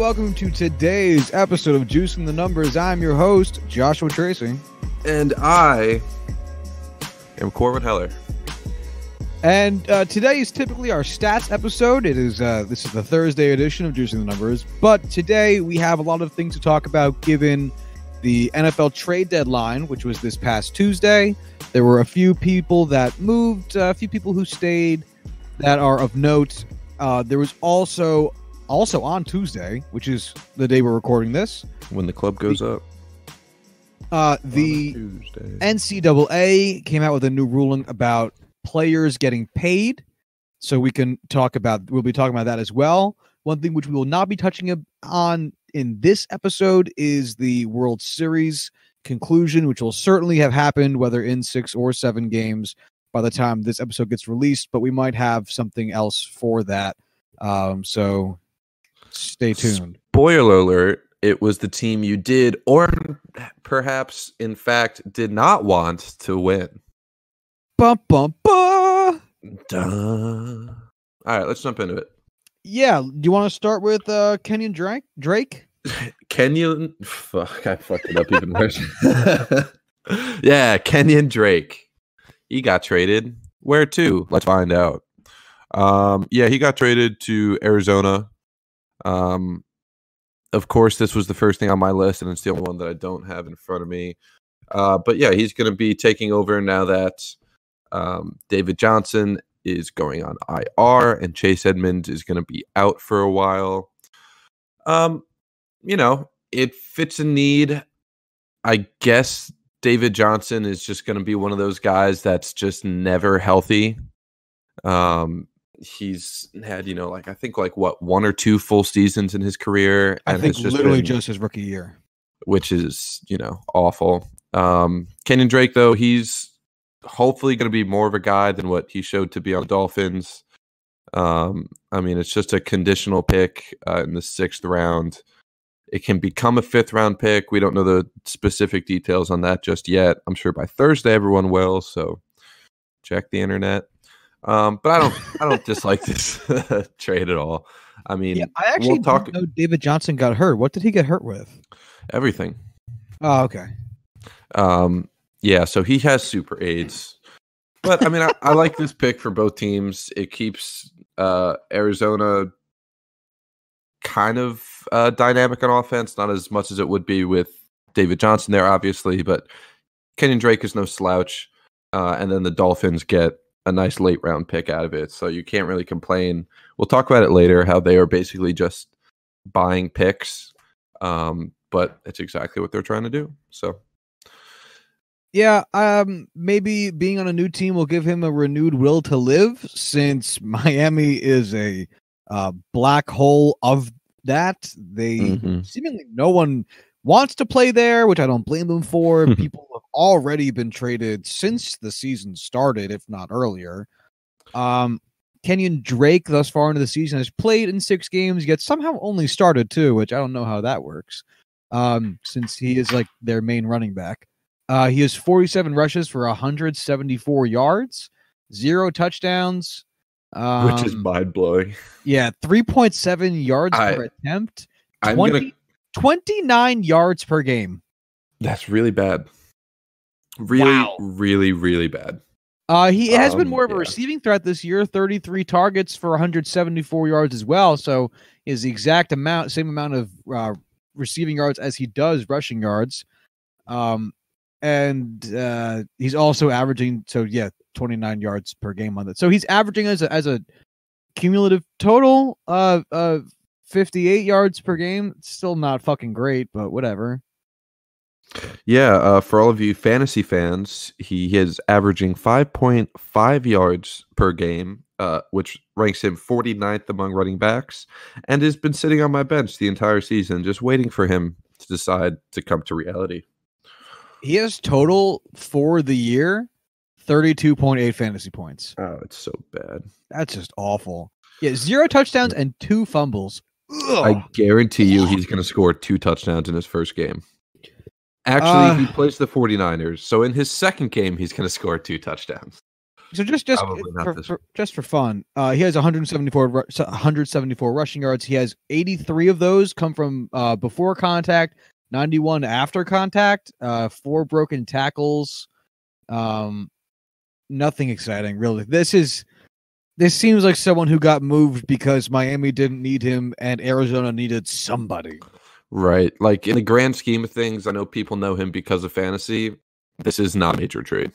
Welcome to today's episode of Juicing the Numbers. I'm your host, Joshua Tracy. And I am Corwin Heller. And uh, today is typically our stats episode. It is uh, this is the Thursday edition of Juicing the Numbers, but today we have a lot of things to talk about given the NFL trade deadline, which was this past Tuesday. There were a few people that moved, uh, a few people who stayed that are of note. Uh, there was also also on Tuesday, which is the day we're recording this, When the club goes up. uh, the on a Tuesday. NCAA came out with a new ruling about players getting paid. So we can talk about, we'll be talking about that as well. One thing which we will not be touching on in this episode is the World Series conclusion, which will certainly have happened, whether in six or seven games by the time this episode gets released, but we might have something else for that. Um, so stay tuned. Spoiler alert, it was the team you did, or perhaps, in fact, did not want to win. Bum, bum, bum. Duh. All right, let's jump into it. Yeah. Do you want to start with uh, Kenyon Drake? Drake? Kenyon. Fuck, I fucked it up even worse. yeah, Kenyon Drake. He got traded. Where to? Let's find out. Um, yeah, he got traded to Arizona. Um, of course, this was the first thing on my list, and it's the only one that I don't have in front of me. Uh, but yeah, he's going to be taking over now that um, David Johnson is going on IR and Chase Edmonds is going to be out for a while. Um, you know, it fits a need. I guess David Johnson is just going to be one of those guys that's just never healthy. Um, he's had, you know, like I think like what one or two full seasons in his career, I think just literally been- just his rookie year. which is you know awful. Um, Kenyon Drake though he's hopefully going to be more of a guy than what he showed to be on the Dolphins. Um, I mean it's just a conditional pick uh, in the sixth round. It can become a fifth round pick. We don't know the specific details on that just yet. I'm sure by Thursday everyone will. So check the internet. Um, but I don't I don't dislike this trade at all. I mean Yeah, I actually we'll talk know David Johnson got hurt. What did he get hurt with? everything. Oh, okay. Um, yeah, so he has super aids. But I mean, I, I like this pick for both teams. It keeps uh, Arizona kind of uh, dynamic on offense, not as much as it would be with David Johnson there, obviously. But Kenyon Drake is no slouch. Uh, and then the Dolphins get a nice late round pick out of it. So you can't really complain. We'll talk about it later how they are basically just buying picks. Um, but it's exactly what they're trying to do. So Yeah, um, maybe being on a new team will give him a renewed will to live, since Miami is a uh, black hole of that. They Mhm. seemingly no one wants to play there, which I don't blame them for. People already been traded since the season started, if not earlier. Um, Kenyon Drake, thus far into the season, has played in six games, yet somehow only started two, which I don't know how that works. Um, since he is like their main running back. Uh, he has 47 rushes for 174 yards, zero touchdowns. Um, which is mind blowing. yeah, 3.7 yards I- per attempt, I'm 20, gonna. 29 yards per game. That's really bad. Really, Wow. really, really bad. Uh, he has been Um, more of a yeah. receiving threat this year, 33 targets for 174 yards as well. So is the exact amount, same amount of uh, receiving yards as he does rushing yards. Um, and uh, he's also averaging, so yeah, 29 yards per game on that. So he's averaging as a, as a cumulative total of uh, 58 yards per game. It's still not fucking great, but whatever. Yeah, uh, for all of you fantasy fans, he is averaging 5.5 yards per game, uh, which ranks him 49th among running backs, and has been sitting on my bench the entire season, just waiting for him to decide to come to reality. He has total for the year 32.8 fantasy points. Oh, it's so bad. That's just awful. Yeah, zero touchdowns and two fumbles. Ugh. I guarantee you he's going to score two touchdowns in his first game. Actually, Uh, he plays the 49ers. So in his second game, he's going to score two touchdowns. So just just for, for- just for fun, uh, he has 174 174 rushing yards. He has 83 of those come from uh, before contact, 91 after contact, uh, four broken tackles. Um, nothing exciting really. This is this seems like someone who got moved because Miami didn't need him and Arizona needed somebody. Right. Like in the grand scheme of things, I know people know him because of fantasy. This is not a major trade.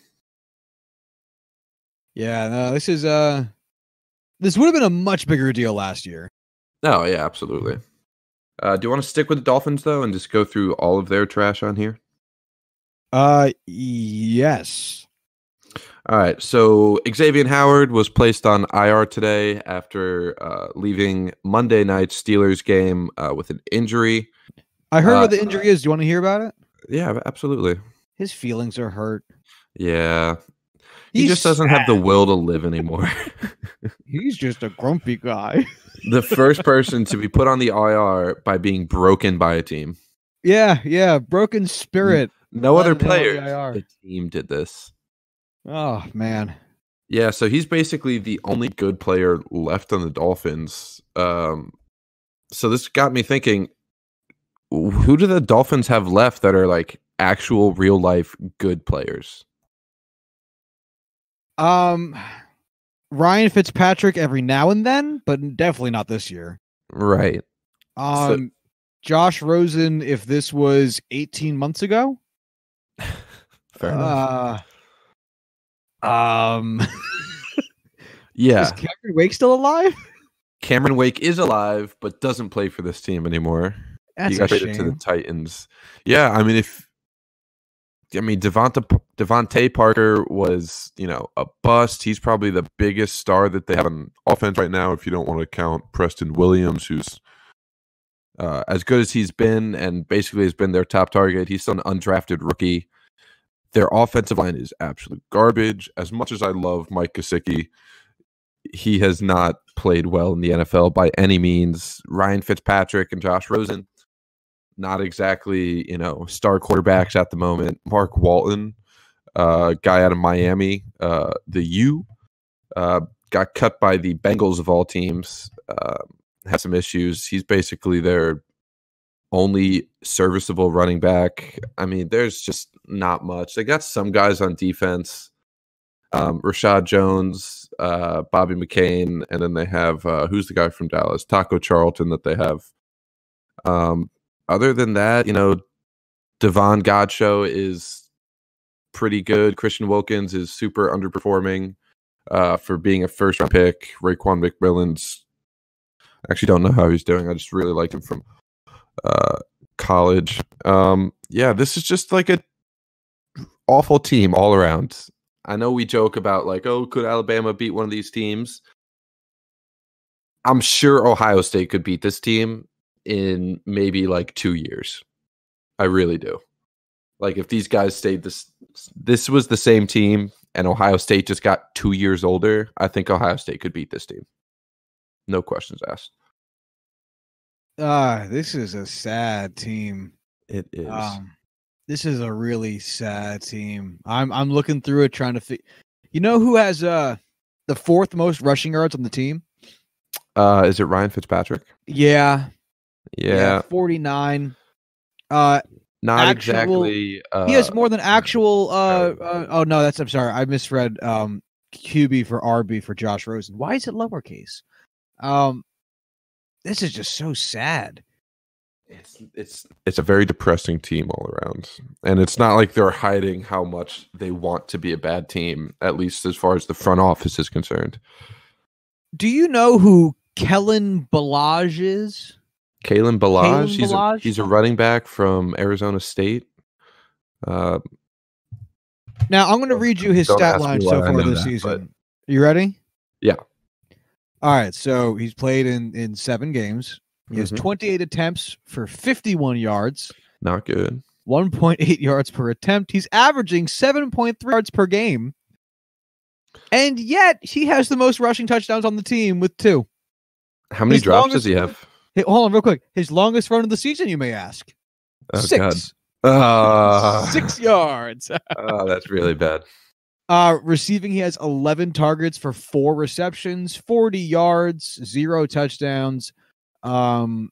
Yeah, no, this is uh, this would have been a much bigger deal last year. No, yeah, absolutely. Uh, do you want to stick with the Dolphins though, and just go through all of their trash on here? Uh, yes. All right. So Xavier Howard was placed on IR today after uh, leaving Monday night Steelers game uh, with an injury. I heard Uh, what the injury is. Do you want to hear about it? Yeah, absolutely. His feelings are hurt. Yeah, he He's just doesn't have the will to live anymore. He's just a grumpy guy. the first person to be put on the IR by being broken by a team. yeah, yeah. Broken spirit. No other player. The team did this. Oh man. Yeah, so he's basically the only good player left on the Dolphins. Um, so this got me thinking: who do the Dolphins have left that are like actual real life good players? Um, Ryan Fitzpatrick every now and then, but definitely not this year. Right. Um, Josh Rosen, if this was 18 months ago. Fair enough. Uh, um, Yeah, is Cameron Wake still alive? Cameron Wake is alive, but doesn't play for this team anymore. That's he got a traded to the. Titans. Yeah, I mean, if I mean Devonta DeVante Parker was you know a bust, he's probably the biggest star that they have on offense right now. If you don't want to count Preston Williams, who's uh, as good as he's been and basically has been their top target, he's still an undrafted rookie. Their offensive line is absolute garbage. As much as I love Mike Gesicki, he has not played well in the NFL by any means. Ryan Fitzpatrick and Josh Rosen, not exactly, you know, star quarterbacks at the moment. Mark Walton, uh, guy out of Miami, uh, the U, uh, got cut by the Bengals of all teams. Uh, some issues. He's basically their only serviceable running back. I mean, there's just not much. They got some guys on defense. Um, Reshad Jones, uh, Bobby McCain, and then they have uh, who's the guy from Dallas, Taco Charlton, that they have. Um, other than that, you know, Davon Godchaux is pretty good. Christian Wilkins is super underperforming uh, for being a first round pick. Raekwon McMillan's I actually don't know how he's doing. I just really like him from uh, college. Um, yeah, this is just like a awful team all around. I know we joke about like, oh, could Alabama beat one of these teams? I'm sure Ohio State could beat this team in maybe like two years. I really do. Like if these guys stayed this, this was the same team, and Ohio State just got two years older. I think Ohio State could beat this team. No questions asked. Ah, this is a sad team. It is. Um, this is a really sad team. I'm I'm looking through it trying to fi- You know who has uh the fourth most rushing yards on the team? uh, is it Ryan Fitzpatrick? Yeah, Yeah, 49. Uh not actual- exactly. Uh, he has more than actual uh, uh oh no, that's I'm sorry. I misread um QB for RB for Josh Rosen. Why is it lowercase? Um this is just so sad. It's it's it's a very depressing team all around, and it's not like they're hiding how much they want to be a bad team. At least as far as the front office is concerned. Do you know who Kalen Ballage is? Kalen Ballage, he's a, he's a running back from Arizona State. Uh, Now I'm going to read you his stat line so far this that, season. You ready? Yeah. All right. So he's played in in seven games. He has Mhm. 28 attempts for 51 yards, not good. 1.8 yards per attempt. He's averaging 7.3 yards per game, and yet he has the most rushing touchdowns on the team with two. How many His drops longest- does he have? Hey, hold on, real quick. His longest run of the season, you may ask. Oh Six. Ah, Six yards. oh, that's really bad. Uh, receiving, he has 11 targets for four receptions, 40 yards, zero touchdowns. Um,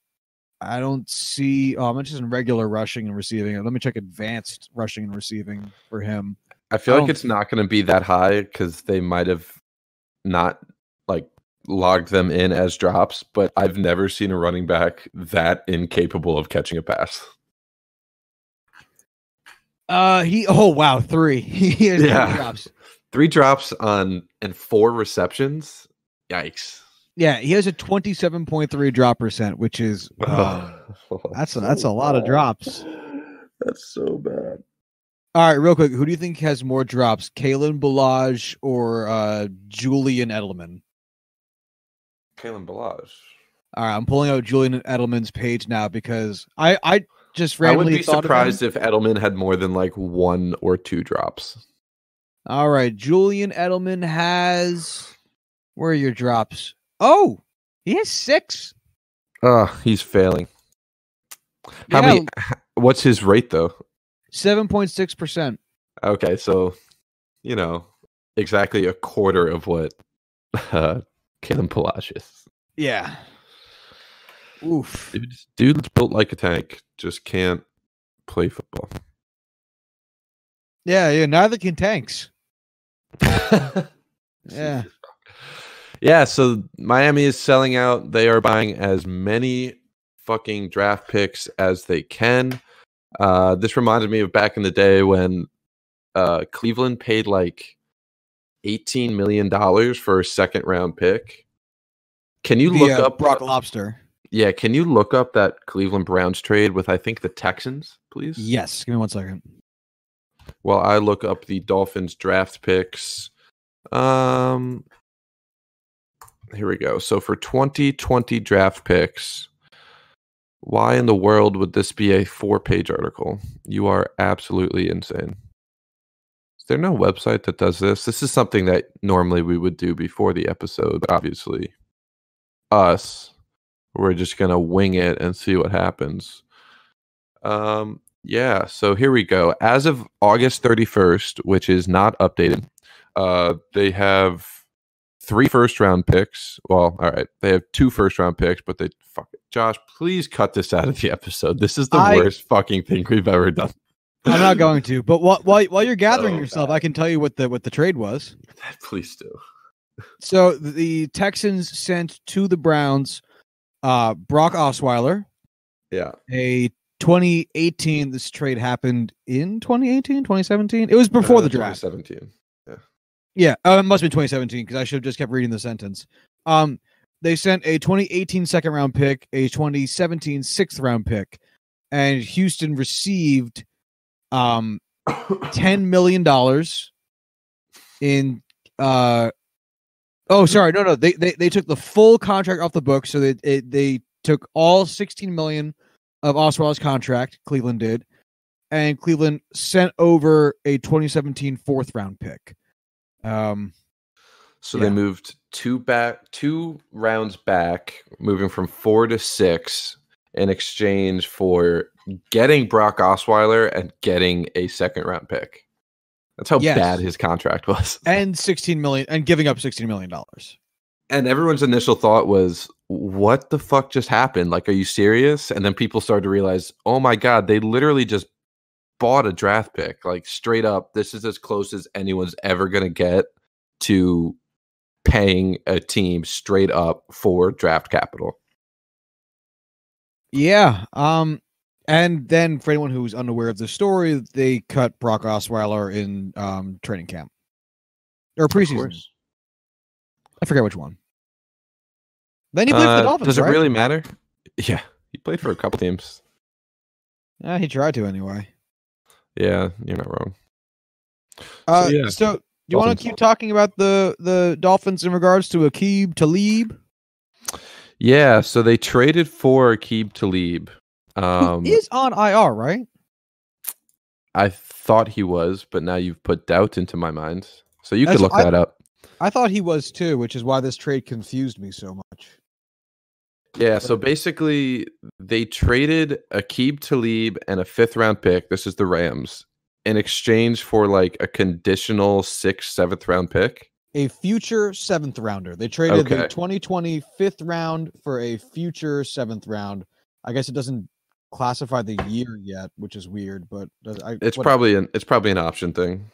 I don't see. Oh, I'm just in regular rushing and receiving. Let me check advanced rushing and receiving for him. I feel I like don't- it's not going to be that high because they might have not like logged them in as drops, but I've never seen a running back that incapable of catching a pass. Uh, he. Oh wow, three. he has three Yeah. drops. Three drops on and four receptions. Yikes. Yeah, he has a 27.3 drop percent, which is uh, that's a, that's a lot of drops. That's so bad. All right, real quick, who do you think has more drops, Kalen Ballage or uh, Julian Edelman? Kalen Ballage. All right, I'm pulling out Julian Edelman's page now because I I just I would randomly be surprised if Edelman had more than like one or two drops. All right, Julian Edelman has where are your drops? Oh, he has six. Oh, he's failing. How Yeah. many? What's his rate though? Seven point six percent. Okay, so you know exactly a quarter of what uh, Kalen Ballage is. Yeah. Oof. Dude's, dude's built like a tank, just can't play football. Yeah, yeah. Neither can tanks. Yeah. Yeah, so Miami is selling out. They are buying as many fucking draft picks as they can. Uh, this reminded me of back in the day when uh, Cleveland paid like $18 million for a second round pick. Can you The, look uh, up Brock Lobster? Yeah, can you look up that Cleveland Browns trade with I think the Texans, please? Yes. Give me one second. While I look up the Dolphins draft picks. Um here we go. So for 2020 draft picks, why in the world would this be a four-page article? You are absolutely insane. Is there no website that does this? This is something that normally we would do before the episode, but obviously us we're just gonna wing it and see what happens. Um, yeah. So here we go. As of August 31st, which is not updated, uh, they have three first round picks. Well, all right, they have two first round picks, but they fuck it. Josh, please cut this out of the episode. This is the I- worst fucking thing we've ever done. I'm not going to. But while while, while you're gathering So yourself, bad. I can tell you what the what the trade was. please do. So the Texans sent to the Browns uh Brock Osweiler, Yeah. a 2018 this trade happened in 2018 2017 it was before Uh, the draft. 2017. yeah. Uh, it must be 2017 because i should have just kept reading the sentence. Um they sent a 2018 second round pick a 2017 sixth round pick and houston received um 10 million dollars in uh oh sorry no no they, they they took the full contract off the book so they it, they took all 16 million of Osweiler's contract Cleveland did and Cleveland sent over a 2017 fourth round pick um So Yeah. they moved two back, two rounds back, moving from four to six in exchange for getting Brock Osweiler and getting a second round pick. That's how Yes. bad his contract was. and 16 million and giving up 16 million dollars And everyone's initial thought was, what the fuck just happened? Like, are you serious? And then people started to realize, oh my God, they literally just bought a draft pick. Like, straight up, this is as close as anyone's ever going to get to paying a team straight up for draft capital. Yeah. Um, and then for anyone who's unaware of the story, they cut Brock Osweiler in um training camp or preseason. I forget which one. Then he played for Uh, the Dolphins. does it right? really matter? Yeah, he played for a couple teams. Yeah, he tried to anyway. Yeah, you're not wrong. Uh, yeah, so do you want to keep talking about the the Dolphins in regards to Aqib Talib? Yeah, so they traded for Aqib Talib. Um, is on IR, right? I thought he was, but now you've put doubt into my mind. So you That's- could look I- that up. I thought he was too, which is why this trade confused me so much. Yeah, so basically they traded Aqib Talib and a fifth round pick. This is the Rams in exchange for like a conditional sixth, seventh round pick. A future seventh rounder. They traded the Okay. 2020 fifth round for a future seventh round. I guess it doesn't classify the year yet, which is weird, but does, I, It's what- probably an it's probably an option thing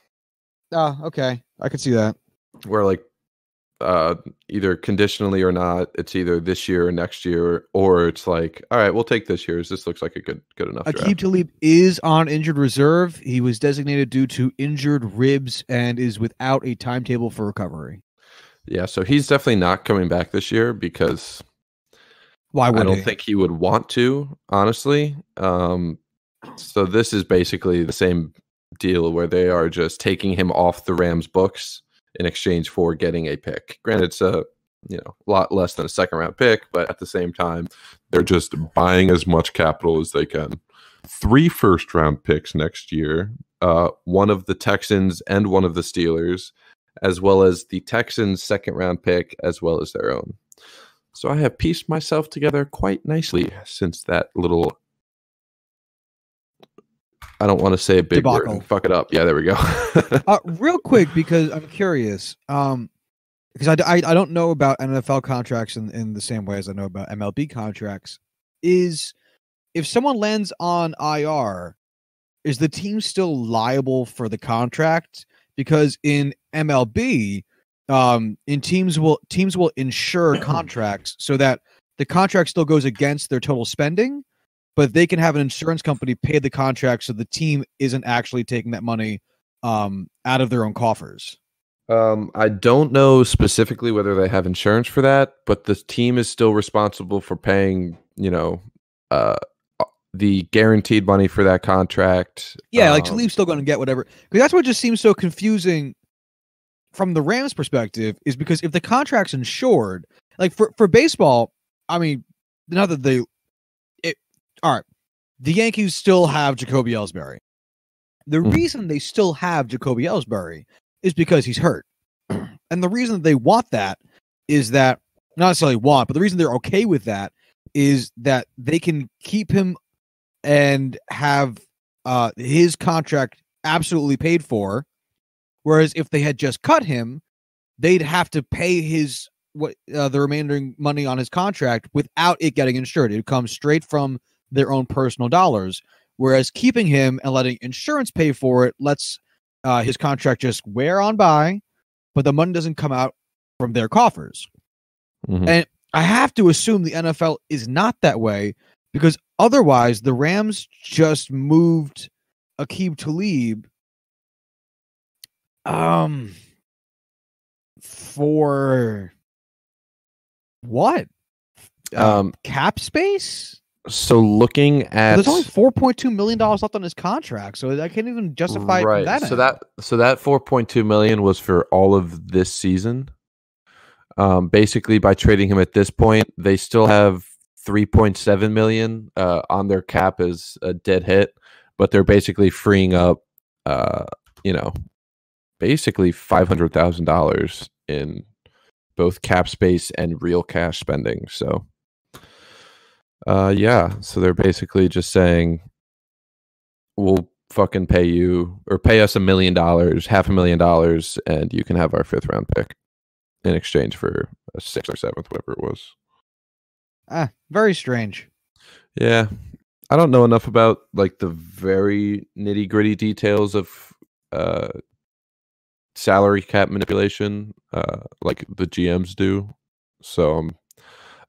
ah okay. I could see that. where like uh either conditionally or not, it's either this year or next year, or it's like, all right, we'll take this year's. This looks like a good good enough draft. Aqib Talib is on injured reserve. He was designated due to injured ribs and is without a timetable for recovery. Yeah, so he's definitely not coming back this year because Why would I don't he? think he would want to, honestly. Um, so this is basically the same deal where they are just taking him off the Rams books in exchange for getting a pick. Granted, it's a you know a lot less than a second round pick, but at the same time, they're just buying as much capital as they can. Three first round picks next year, uh, one of the Texans and one of the Steelers, as well as the Texans' second round pick, as well as their own. So I have pieced myself together quite nicely since that little. I don't want to say a big word Debacle. and fuck it up. Yeah, there we go. Uh, real quick, because I'm curious, um, because I, I, I don't know about NFL contracts in, in the same way as I know about MLB contracts. Is if someone lands on IR, is the team still liable for the contract? Because in MLB, um, in teams will teams will insure contracts so that the contract still goes against their total spending, but they can have an insurance company pay the contract so the team isn't actually taking that money um out of their own coffers. um, I don't know specifically whether they have insurance for that, but the team is still responsible for paying. You know, uh, the guaranteed money for that contract. Yeah, like Um, Talib's still going to get whatever. Because that's what just seems so confusing from the Rams' perspective is because if the contract's insured, like for for baseball, I mean, not that they, it, all right, the Yankees still have Jacoby Ellsbury. The Mhm. reason they still have Jacoby Ellsbury is because he's hurt, and the reason they want that is that not necessarily want, but the reason they're okay with that is that they can keep him and have uh his contract absolutely paid for whereas if they had just cut him they'd have to pay his what uh, the remaining money on his contract without it getting insured. It comes straight from their own personal dollars. Whereas keeping him and letting insurance pay for it lets uh, his contract just wear on by but the money doesn't come out from their coffers. Mhm. and I have to assume the NFL is not that way because otherwise the Rams just moved Aqib Talib um for what? Uh, Um, cap space? so looking at There's only 4.2 million dollars left on his contract, so I can't even justify right. that. so end. that so that 4.2 million was for all of this season. Um, basically, by trading him at this point, they still have 3.7 million uh, on their cap as a dead hit, but they're basically freeing up, uh, you know, basically five hundred thousand dollars in both cap space and real cash spending. So, uh, yeah, so they're basically just saying, we'll fucking pay you or pay us a million dollars, half a million dollars, and you can have our fifth round pick in exchange for a sixth or seventh, whatever it was. ah, very strange. Yeah. I don't know enough about like the very nitty gritty details of uh salary cap manipulation, uh like the GMs do. So I'm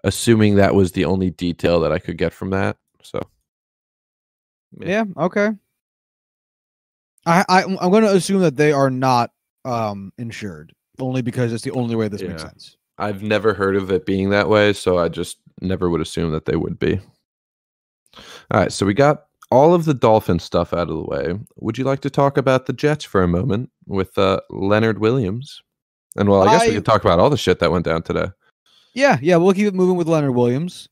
assuming that was the only detail that I could get from that. So Yeah. okay. I, I I'm going to assume that they are not um insured only because it's the only way this makes sense. I've never heard of it being that way, so I just never would assume that they would be. All right, so we got all of the Dolphin stuff out of the way. Would you like to talk about the Jets for a moment with uh, Leonard Williams? And well, I guess we could talk about all the shit that went down today. Yeah, yeah, we'll keep it moving with Leonard Williams.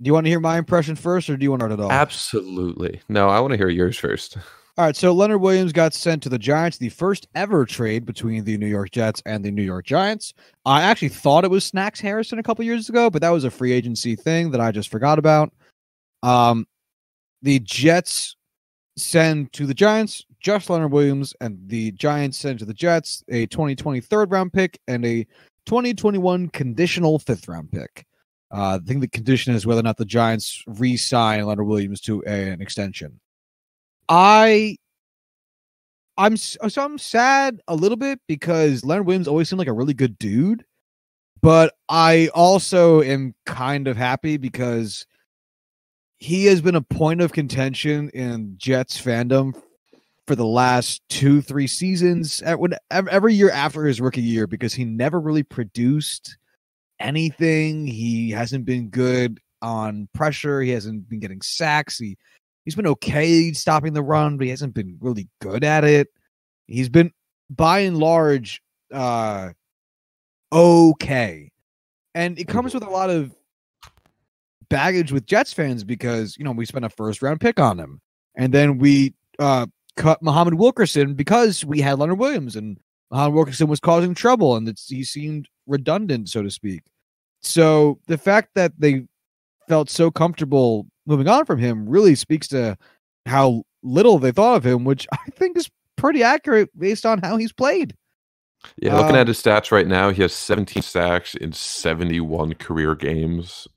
Do you want to hear my impression first, or do you want to start it off? Absolutely. No, I want to hear yours first. All right, so Leonard Williams got sent to the Giants, the first ever trade between the New York Jets and the New York Giants. I actually thought it was Snacks Harrison a couple years ago, but that was a free agency thing that I just forgot about. Um, the Jets send to the Giants just Leonard Williams, and the Giants send to the Jets a 2020 third round pick and a 2021 conditional fifth round pick. Uh, I think the condition is whether or not the Giants re-sign Leonard Williams to a, an extension. I, I'm so I'm sad a little bit because Leonard Williams always seemed like a really good dude, but I also am kind of happy because he has been a point of contention in Jets fandom for the last two, three seasons. Every year after his rookie year, because he never really produced anything. He hasn't been good on pressure. He hasn't been getting sacks. He he's been okay stopping the run, but he hasn't been really good at it. He's been by and large uh okay. And it comes with a lot of baggage with Jets fans because, you know, we spent a first round pick on him. And then we uh cut Muhammad Wilkerson because we had Leonard Williams and Muhammad Wilkerson was causing trouble and he seemed redundant, so to speak. So the fact that they felt so comfortable moving on from him really speaks to how little they thought of him, which I think is pretty accurate based on how he's played. Yeah, looking um, at his stats right now, he has 17 sacks in 71 career games,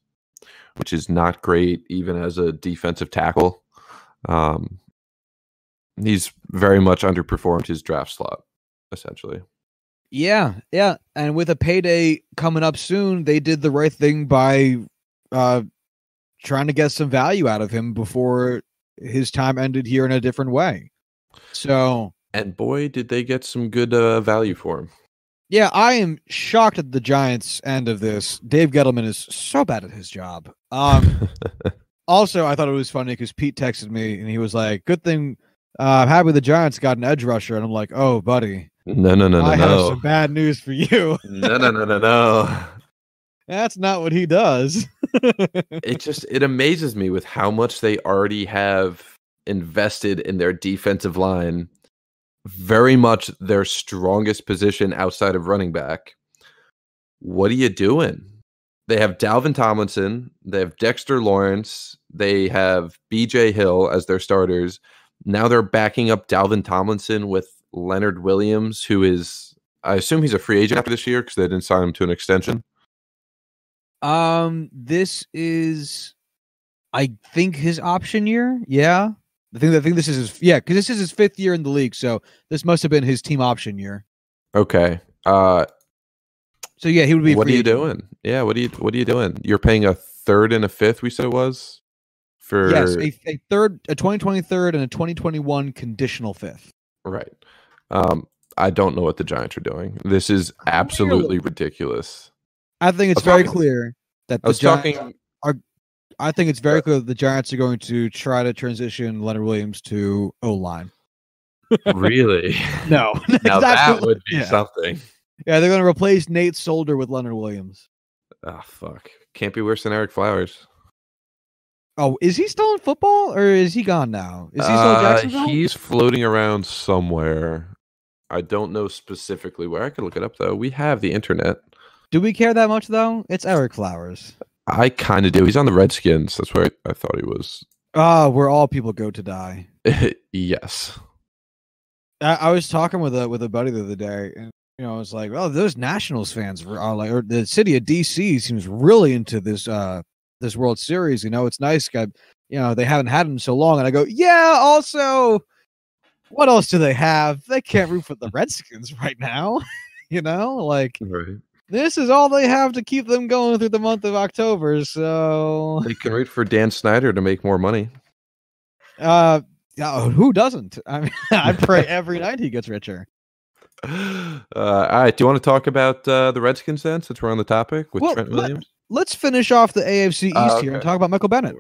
which is not great even as a defensive tackle. Um, he's very much underperformed his draft slot, essentially. Yeah, yeah, and with a payday coming up soon, they did the right thing by uh trying to get some value out of him before his time ended here in a different way. So, and boy, did they get some good uh, value for him. Yeah, I am shocked at the Giants' end of this. Dave Gettleman is so bad at his job. Um, also, I thought it was funny because Pete texted me and he was like, "Good thing uh, I'm happy the Giants got an edge rusher," and I'm like, "Oh, buddy, no, no, no, I no, have no. some bad news for you. no, no, no, no, no. That's not what he does. it just it amazes me with how much they already have invested in their defensive line. Very much their strongest position outside of running back. What are you doing? They have Dalvin Tomlinson, they have Dexter Lawrence, they have BJ Hill as their starters. Now they're backing up Dalvin Tomlinson with Leonard Williams, who is, I assume he's a free agent after this year because they didn't sign him to an extension. Um, this is, I think his option year. Yeah, I think I think this is his yeah because this is his fifth year in the league, so this must have been his team option year. Okay. Uh, so yeah, he would be. What are you agent. doing? Yeah, what are you what are you doing? You're paying a third and a fifth. We said it was for yes, a, a third, a 2020 third, and a 2021 conditional fifth. Right. Um, I don't know what the Giants are doing. This is absolutely ridiculous. I think it's I very talking, clear that the Giants talking. I think it's very clear that the Giants are going to try to transition Leonard Williams to O line. really? no. now that would be yeah. something. Yeah, they're going to replace Nate Solder with Leonard Williams. Oh fuck! Can't be worse than Ereck Flowers. Oh, is he still in football or is he gone now? Is he still uh, Jacksonville? He's floating around somewhere. I don't know specifically where. I could look it up though. We have the internet. Do we care that much though? It's Ereck Flowers. I kind of do. He's on the Redskins. That's where I, I thought he was. Ah, uh, where all people go to die. yes. I, I, was talking with a with a buddy the other day, and you know, I was like, "Oh, those Nationals fans are like, or the city of DC seems really into this uh this World Series. You know, it's nice. God, you know, they haven't had him so long. And I go, yeah. Also, what else do they have? They can't root for the Redskins right now. you know, like right. This is all they have to keep them going through the month of October. So they can wait for Dan Snyder to make more money. Uh, who doesn't? I mean, I pray every night he gets richer. Uh, all right. Do you want to talk about uh, the Redskins then, since we're on the topic with well, Trent Williams? let's finish off the AFC East uh, okay. here and talk about Michael Bennett.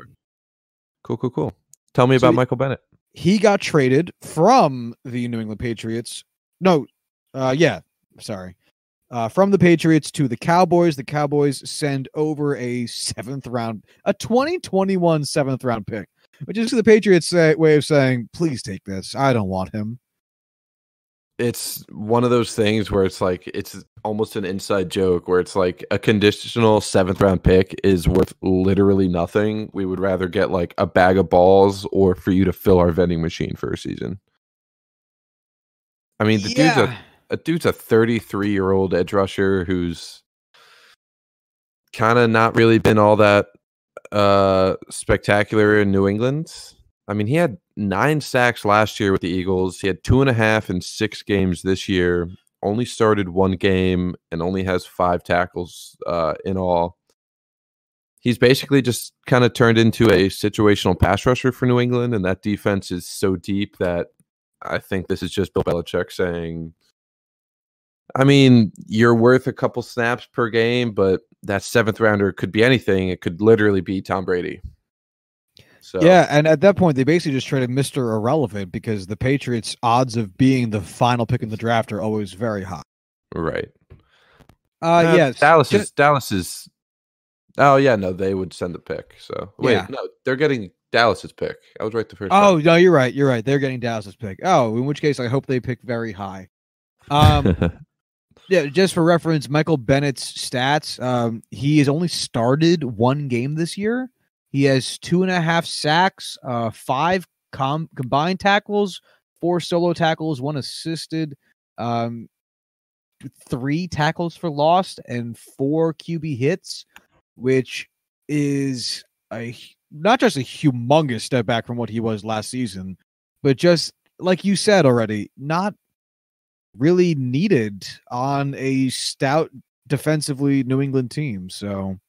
Cool, cool, cool. Tell me so about he, Michael Bennett. He got traded from the New England Patriots. No, uh, yeah, sorry. Uh, from the Patriots to the Cowboys. The Cowboys send over a seventh round, a 2021 seventh round pick, which is the Patriots' say, way of saying, please take this. I don't want him. it's one of those things where it's like it's almost an inside joke where it's like a conditional seventh round pick is worth literally nothing. We would rather get like a bag of balls or for you to fill our vending machine for a season. I mean, the dude's a, a dude's a 33 year old edge rusher who's kind of not really been all that uh spectacular in New England. I mean, he had nine sacks last year with the Eagles. He had two and a half in six games this year. Only started one game and only has five tackles uh, in all. He's basically just kind of turned into a situational pass rusher for New England, and that defense is so deep that I think this is just Bill Belichick saying, I mean, you're worth a couple snaps per game, but that seventh rounder could be anything. It could literally be Tom Brady. So yeah, and at that point, they basically just traded Mister Irrelevant because the Patriots' odds of being the final pick in the draft are always very high. Right. Uh, uh yes. Dallas is Dallas is. Oh yeah, no, they would send the pick. So wait, yeah. no, they're getting Dallas's pick. I was right the first. Oh time. no, you're right. You're right. They're getting Dallas's pick. Oh, in which case, I hope they pick very high. Um. yeah, just for reference, Michael Bennett's stats. Um, he has only started one game this year. He has two and a half sacks, uh, five com- combined tackles, four solo tackles, one assisted, um, three tackles for lost, and four QB hits, which is a not just a humongous step back from what he was last season, but just like you said already, not really needed on a stout defensively New England team. So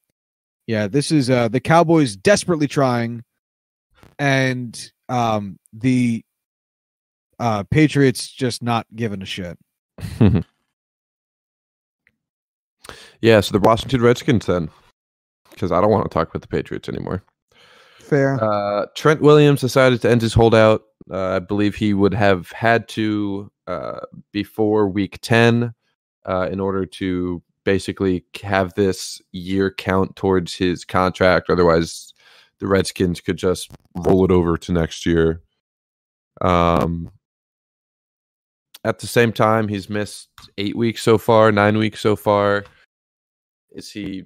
yeah, this is uh the Cowboys desperately trying and um the uh Patriots just not giving a shit. yeah, so the Washington Redskins then because I don't want to talk about the Patriots anymore. Fair. Uh, Trent Williams decided to end his holdout. Uh, I believe he would have had to uh, before week 10 uh, in order to basically have this year count towards his contract. Otherwise, the Redskins could just roll it over to next year. Um, at the same time, he's missed eight weeks so far, nine weeks so far. Is he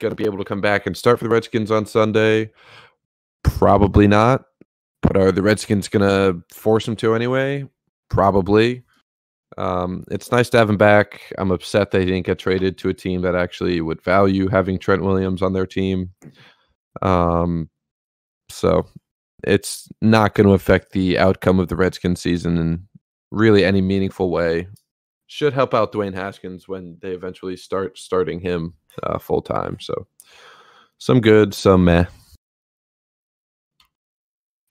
going to be able to come back and start for the Redskins on Sunday? Probably not. But are the Redskins going to force him to anyway? Probably. Um, it's nice to have him back. I'm upset he didn't get traded to a team that actually would value having Trent Williams on their team. Um, so it's not going to affect the outcome of the Redskins season in really any meaningful way. Should help out Dwayne Haskins when they eventually start starting him uh, full time. So some good, some meh.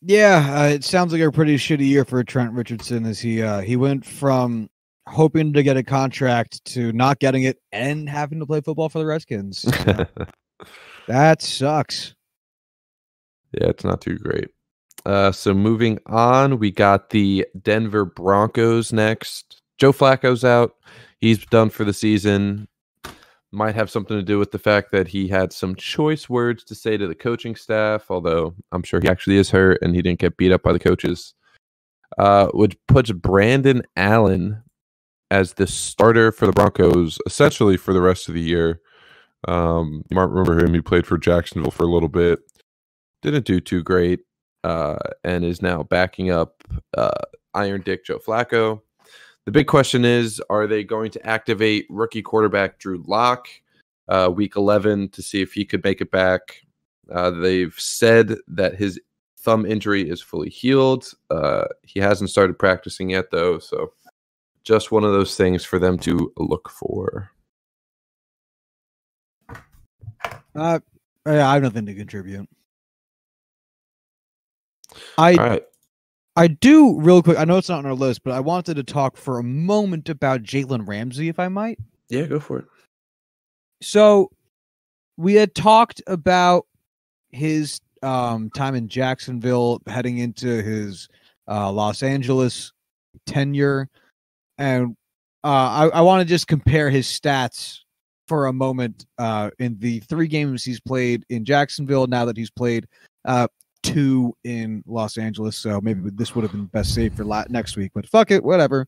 Yeah, uh, it sounds like a pretty shitty year for Trent Richardson as he uh, he went from hoping to get a contract to not getting it and having to play football for the Redskins. that sucks. Yeah, it's not too great. Uh, so moving on, we got the Denver Broncos next. Joe Flacco's out. He's done for the season. Might have something to do with the fact that he had some choice words to say to the coaching staff, although I'm sure he actually is hurt and he didn't get beat up by the coaches. Uh, which puts Brandon Allen as the starter for the Broncos essentially for the rest of the year. Um, you might remember him. He played for Jacksonville for a little bit. Didn't do too great, uh, and is now backing up uh, Iron Dick Joe Flacco. The big question is: Are they going to activate rookie quarterback Drew Lock uh, week 11 to see if he could make it back? Uh, they've said that his thumb injury is fully healed. Uh, he hasn't started practicing yet, though, so just one of those things for them to look for. Uh, I have nothing to contribute. I right. I do real quick. I know it's not on our list, but I wanted to talk for a moment about Jalen Ramsey, if I might. Yeah, go for it. So we had talked about his um, time in Jacksonville, heading into his uh, Los Angeles tenure and uh, I, I want to just compare his stats for a moment uh, in the three games he's played in Jacksonville. Now that he's played uh, two in Los Angeles, so maybe this would have been best saved for la- next week. But fuck it, whatever.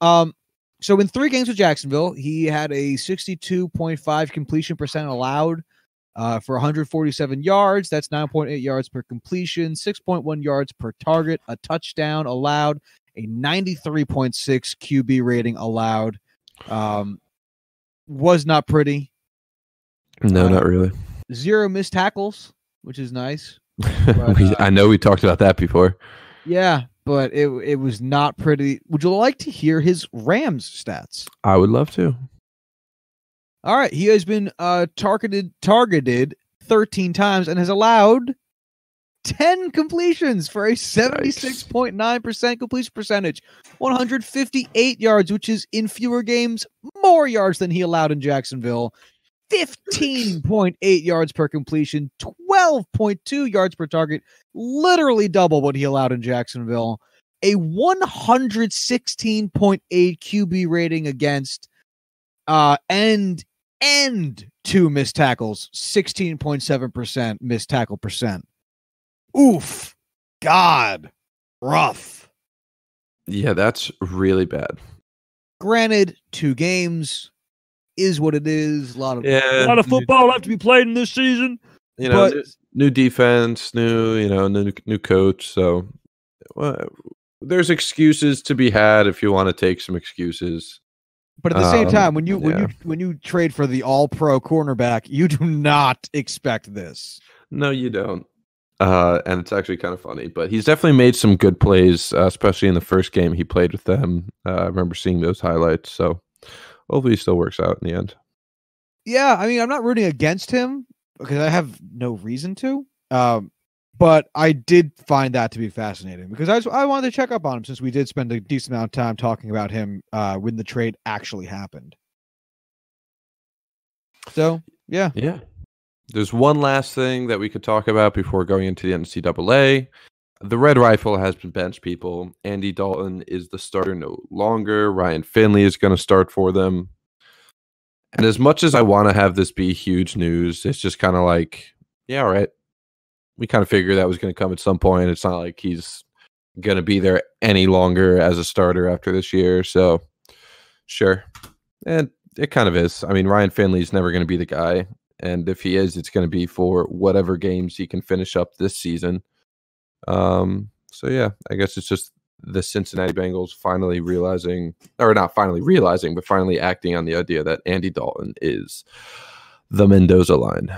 Um, so in three games with Jacksonville, he had a 62.5 completion percent allowed uh, for 147 yards. That's 9.8 yards per completion, 6.1 yards per target, a touchdown allowed, a 93.6 QB rating allowed. Um, was not pretty. No, Uh, not really. Zero missed tackles, which is nice. We- uh, I know we talked about that before. Yeah, but it it was not pretty. Would you like to hear his Rams stats? I would love to. All right, he has been uh targeted targeted 13 times and has allowed 10 completions for a 76.9% completion percentage, 158 yards, which is in fewer games more yards than he allowed in Jacksonville. 15.8 yards per completion, 12.2 yards per target, literally double what he allowed in Jacksonville. A 116.8 QB rating against uh and and two missed tackles, 16.7% missed tackle percent. Oof. God. Rough. Yeah, that's really bad. Granted, two games is what it is. A lot of Yeah, a lot of football left to be played in this season. you know, but- new, new defense, new, you know, new new coach. So, well, there's excuses to be had if you want to take some excuses. But at the same Um, time, when you when yeah. you when you trade for the all pro cornerback, you do not expect this. No, you don't. Uh, and it's actually kind of funny, but he's definitely made some good plays, uh, especially in the first game he played with them. Uh, I remember seeing those highlights. So hopefully, he still works out in the end. Yeah, I mean, I'm not rooting against him because I have no reason to. Um, but I did find that to be fascinating because I, was, I wanted to check up on him since we did spend a decent amount of time talking about him uh, when the trade actually happened. So yeah, Yeah. There's one last thing that we could talk about before going into the NCAA. The Red Rifle has been bench people. Andy Dalton is the starter no longer. Ryan Finley is going to start for them. And as much as I want to have this be huge news, it's just kind of like, yeah, all right. We kind of figured that was going to come at some point. It's not like he's going to be there any longer as a starter after this year. So, sure. And it kind of is. I mean, Ryan Finley is never going to be the guy. And if he is, it's going to be for whatever games he can finish up this season. Um, so yeah, I guess it's just the Cincinnati Bengals finally realizing, or not finally realizing, but finally acting on the idea that Andy Dalton is the Mendoza line.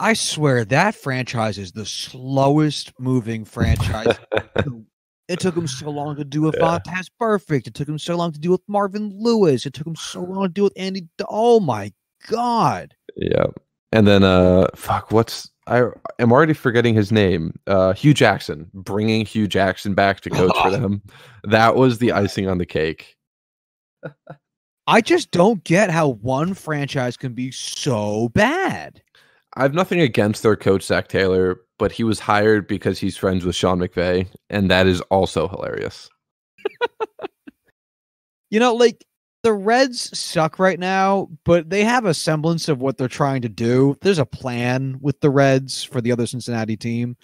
I swear that franchise is the slowest moving franchise. it took him so long to do with Yeah. Vontaze Burfict. It took him so long to do with Marvin Lewis. It took him so long to do with Andy. Oh my god! Yeah. And then uh fuck what's I am already forgetting his name. Uh Hue Jackson, bringing Hue Jackson back to coach for them. That was the icing on the cake. I just don't get how one franchise can be so bad. I have nothing against their coach Zac Taylor, but he was hired because he's friends with Sean McVay, and that is also hilarious. You know, like the Reds suck right now, but they have a semblance of what they're trying to do. There's a plan with the Reds for the other Cincinnati team.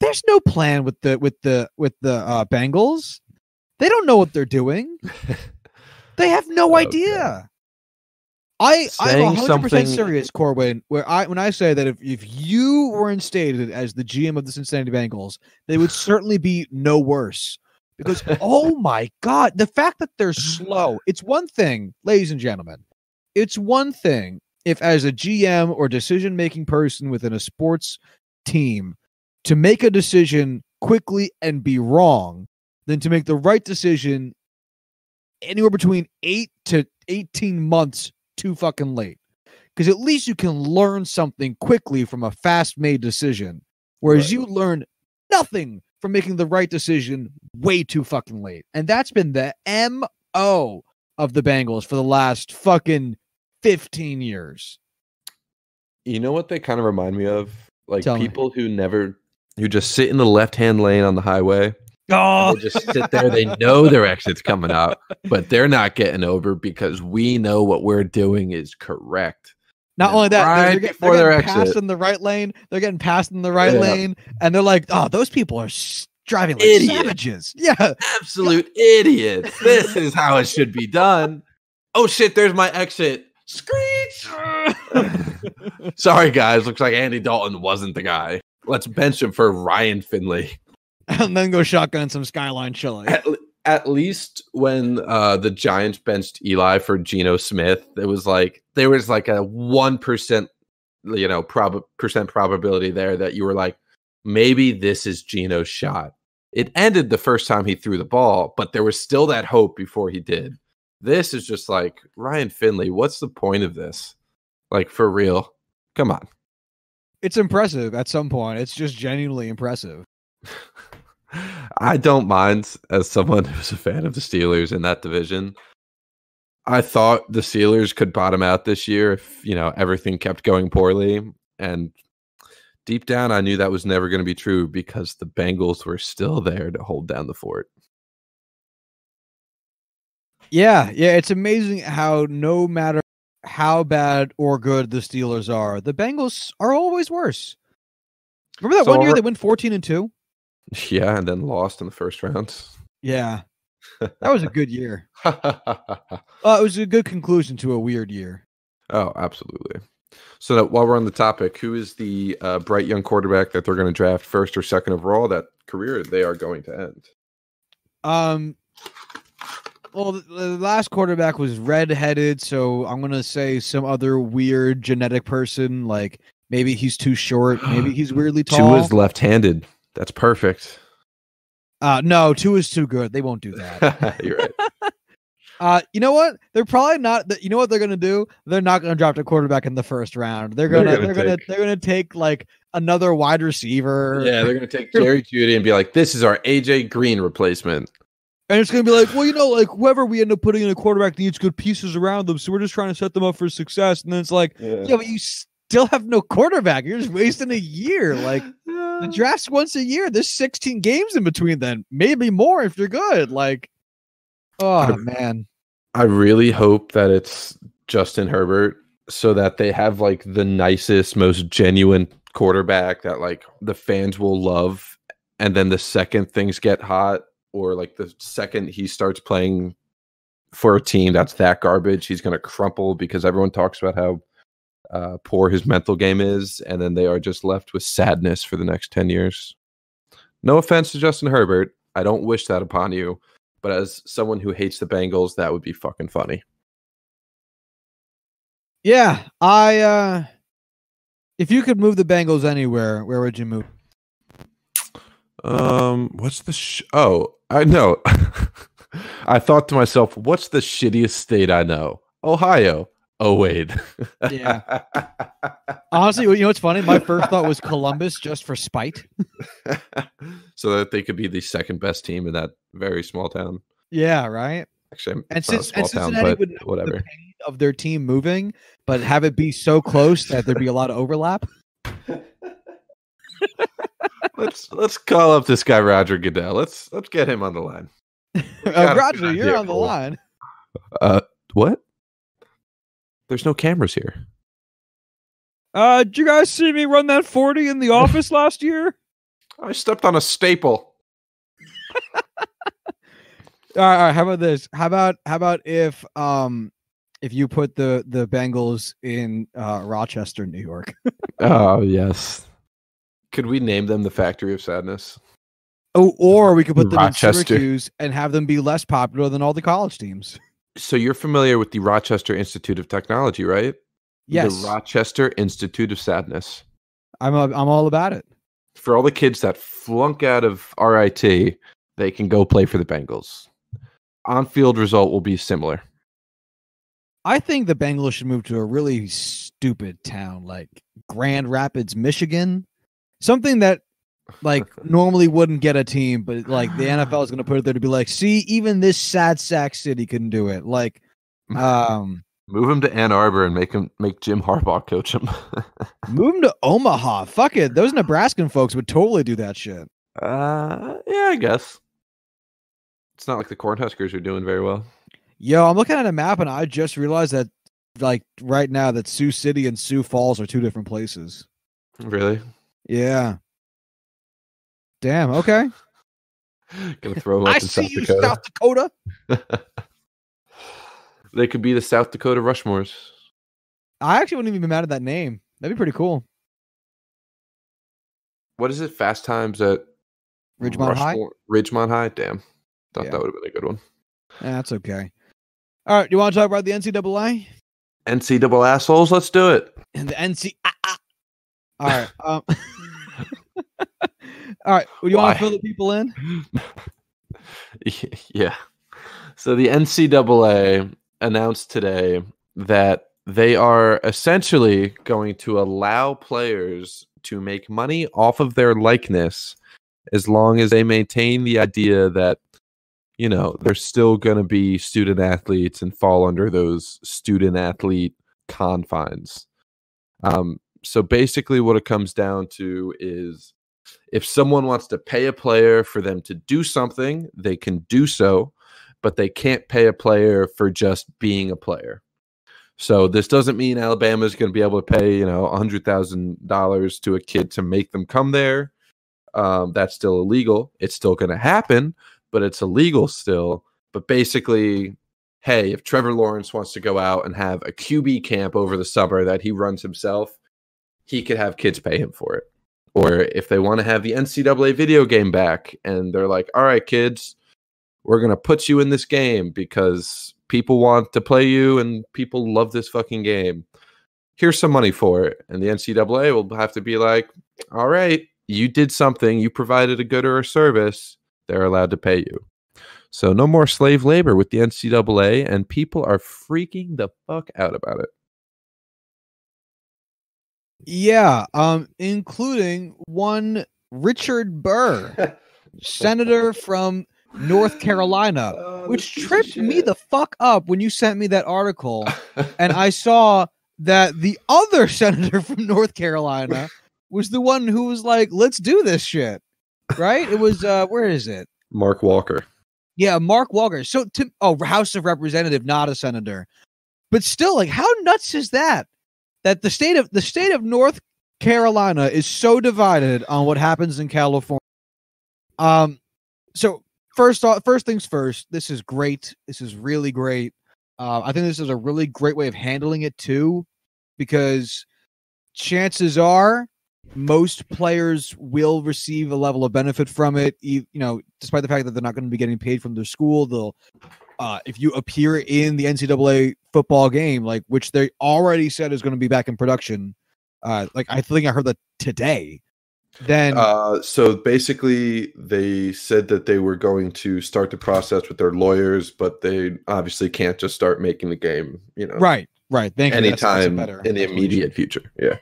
There's no plan with the with the with the uh, Bengals. They don't know what they're doing. They have no Okay. idea. I I'm Saying 100 something- serious, Corwin. Where I when I say that if if you were instated as the GM of the Cincinnati Bengals, they would certainly be no worse. Because oh my god, the fact that they're slow. It's one thing, ladies and gentlemen. It's one thing if as a GM or decision making person within a sports team to make a decision quickly and be wrong than to make the right decision anywhere between 8 to 18 months too fucking late. Because at least you can learn something quickly from a fast made decision. Whereas Right. you learn nothing from making the right decision way too fucking late. And that's been the MO of the Bengals for the last fucking 15 years. You know what they kind of remind me of? Like Tell me. people who never who just sit in the left-hand lane on the highway. Oh, They just sit there. They know their exit's coming out, but they're not getting over because we know what we're doing is correct. Not only that, they're, right they're, get- they're their getting passed exit. in the right lane. They're getting passed in the right Yeah. lane, and they're like, "Oh, those people are driving like Idiot. savages. Yeah, Absolute idiots. This is how it should be done. Oh shit, there's my exit. Screech. Sorry, guys. Looks like Andy Dalton wasn't the guy. Let's bench him for Ryan Finley. and then go shotgun some skyline chili. At, at least when uh, the Giants benched Eli for Geno Smith, it was like there was like a one percent, you know, prob percent probability there that you were like, maybe this is Geno's shot. It ended the first time he threw the ball, but there was still that hope before he did. This is just like Ryan Finley. What's the point of this? Like for real? Come on. It's impressive at some point. It's just genuinely impressive. I don't mind as someone who's a fan of the Steelers in that division. I thought the Steelers could bottom out this year if, you know, everything kept going poorly. And deep down, I knew that was never going to be true because the Bengals were still there to hold down the fort. Yeah, yeah, it's amazing how no matter how bad or good the Steelers are, the Bengals are always worse. Remember that So one year they went 14 and 2? Yeah, and then lost in the first round. Yeah. That was a good year. Uh, it was a good conclusion to a weird year. Oh, absolutely. So that while we're on the topic, who is the uh, bright young quarterback that they're going to draft first or second overall? That career they are going to end. Um well, the, the last quarterback was red-headed, so I'm going to say some other weird genetic person like maybe he's too short, maybe he's weirdly tall. Two is left-handed. That's perfect. uh no, two is too good. They won't do that. You're right. Uh, you know what? They're probably not. You know what they're gonna do? They're not gonna draft a quarterback in the first round. They're They're gonna. gonna They're gonna. take- They're gonna take like another wide receiver. Yeah, they're going to take Jerry Jeudy and be like, "This is our AJ Green replacement." and it's gonna be like, well, you know, like whoever we end up putting in a quarterback needs good pieces around them, so we're just trying to set them up for success. And then it's like, yeah, but you still have no quarterback. You're just wasting a year. Like the draft's once a year. There's 16 games in between. Then maybe more if you're good. Like, oh man. I really hope that it's Justin Herbert so that they have like the nicest, most genuine quarterback that like the fans will love. And then the second things get hot, or like the second he starts playing for a team that's that garbage, he's going to crumple because everyone talks about how uh, poor his mental game is. And then they are just left with sadness for the next 10 years. No offense to Justin Herbert. I don't wish that upon you. But as someone who hates the Bengals, that would be fucking funny. Yeah, I. uh If you could move the Bengals anywhere, where would you move? Um, what's the sh- oh, I know. I thought to myself, what's the shittiest state I know? Ohio. Oh wait. Yeah. Honestly, you know what's funny? My first thought was Columbus, just for spite. so that they could be the second best team in that very small town. Yeah, right. Actually, And since and town, Cincinnati but would know whatever. the pain of their team moving, but have it be so close that there'd be a lot of overlap. let's let's call up this guy Roger Goodell. Let's let's get him on the line. Uh, Roger, you're on the line. Uh, what? There's no cameras here. Uh, did you guys see me run that forty in the office last year? I stepped on a staple. All right, all right. How about this? How about how about if um if you put the the Bengals in uh Rochester, New York? Oh yes. Could we name them the Factory of Sadness? Oh, or we could put them Rochester. in Syracuse and have them be less popular than all the college teams. So you're familiar with the Rochester Institute of Technology, right? Yes, The Rochester Institute of Sadness. I'm a, I'm all about it. For all the kids that flunk out of RIT, they can go play for the Bengals. On-field result will be similar. I think the Bengals should move to a really stupid town like Grand Rapids, Michigan. Something that like normally wouldn't get a team, but like the NFL is going to put it there to be like, see, even this sad sack city can do it. Like, um, Move him to Ann Arbor and make him make Jim Harbaugh coach him. move them to Omaha. Fuck it, those Nebraskan folks would totally do that shit. uh, yeah, I guess. It's not like the Cornhuskers are doing very well. Yo, I'm looking at a map and I just realized that, like, right now that Sioux City and Sioux Falls are two different places. Really? Yeah. Damn. Okay. Gonna throw up I see South you, Dakota. South Dakota. they could be the South Dakota Rushmores. I actually wouldn't even be mad at that name. That'd be pretty cool. What is it? Fast Times at Ridgemont High. Rushmore- Ridgemont High. Damn, thought Yeah. that would have been a good one. Yeah, that's okay. All right, you want to talk about the NCAA NC double assholes. Let's do it. and the NC? ah, ah. All right. Um, all right. Would you want to fill the people in? yeah. So the NCAA announced today that they are essentially going to allow players to make money off of their likeness as long as they maintain the idea that you know they're still going to be student athletes and fall under those student athlete confines um, so basically what it comes down to is if someone wants to pay a player for them to do something they can do so but they can't pay a player for just being a player so this doesn't mean Alabama is going to be able to pay, you know, hundred thousand dollars to a kid to make them come there. Um, that's still illegal. It's still going to happen, but it's illegal still. But basically, hey, if Trevor Lawrence wants to go out and have a QB camp over the summer that he runs himself, he could have kids pay him for it. Or if they want to have the NCAA video game back and they're like, all right, kids, we're going to put you in this game because people want to play you and people love this fucking game. Here's some money for it. And the NCAA will have to be like, all right, you did something, you provided a good or a service, they're allowed to pay you. So no more slave labor with the NCAA, and people are freaking the fuck out about it. Yeah, um, including one Richard Burr, senator from North Carolina, Oh, which tripped me the fuck up when you sent me that article, and I saw that the other senator from North Carolina was the one who was like, "Let's do this shit." Right? It was uh, where is it? Mark Walker. Yeah, Mark Walker. So to oh, House of Representative, not a senator. But still, like, how nuts is that? That the state of the state of North Carolina is so divided on what happens in California. Um, so first off, first things first, this is great. This is really great. Uh, I think this is a really great way of handling it too, because chances are most players will receive a level of benefit from it. You know, despite the fact that they're not going to be getting paid from their school, they'll uh, if you appear in the NCAA football game, like which they already said is going to be back in production, uh, like I think I heard that today. Then Uh, so basically, they said that they were going to start the process with their lawyers, but they obviously can't just start making the game, you know, right, right. Thank you. That's- that's anytime better in the immediate future. Yeah.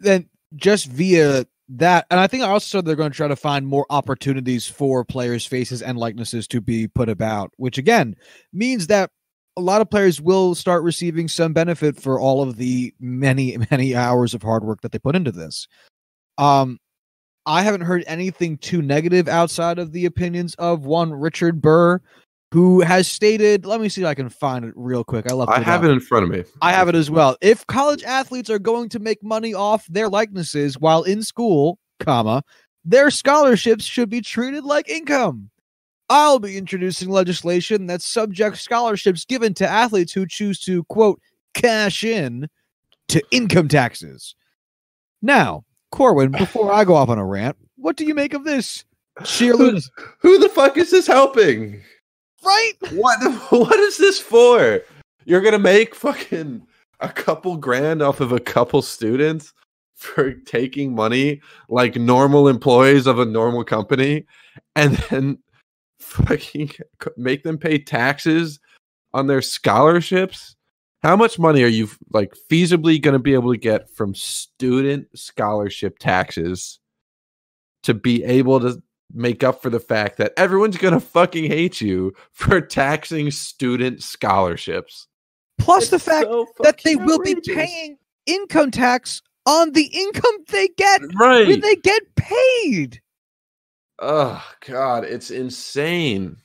then just via that, and I think also they're going to try to find more opportunities for players' faces and likenesses to be put about, which again means that a lot of players will start receiving some benefit for all of the many, many hours of hard work that they put into this. Um, I haven't heard anything too negative outside of the opinions of one Richard Burr, who has stated, let me see if I can find it real quick. I love I have it in front of me. I have it as well. If college athletes are going to make money off their likenesses while in school, comma, their scholarships should be treated like income. I'll be introducing legislation that subjects scholarships given to athletes who choose to quote cash in to income taxes. Now, Corwin, before I go off on a rant, what do you make of this? Cheerleaders, Who the fuck is this helping? Right? What what is this for? You're gonna make fucking a couple grand off of a couple students for taking money like normal employees of a normal company and then fucking make them pay taxes on their scholarships? How much money are you like feasibly going to be able to get from student scholarship taxes to be able to make up for the fact that everyone's going to fucking hate you for taxing student scholarships? Plus the fact so that they fucking will be paying income tax on the income they get right. when they get paid. oh god, it's insane.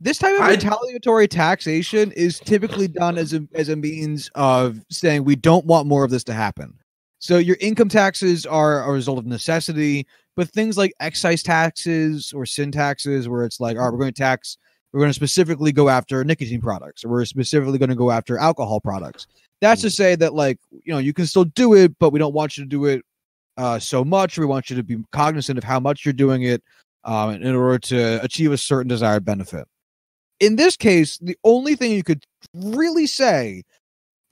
This type of I- retaliatory taxation is typically done as a as a means of saying we don't want more of this to happen. So your income taxes are a result of necessity. But things like excise taxes or sin taxes, where it's like, all right, we're going to tax, we're going to specifically go after nicotine products, or we're specifically going to go after alcohol products. That's to say that, like, you know, you can still do it, but we don't want you to do it uh, so much. We want you to be cognizant of how much you're doing it um, in order to achieve a certain desired benefit. In this case, the only thing you could really say,